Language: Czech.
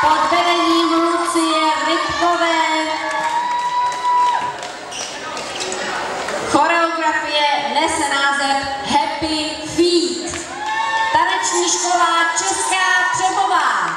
pod vedením Lucie Rytkové. Choreografie nese název Happy Feet. Taneční škola Česká Třebová.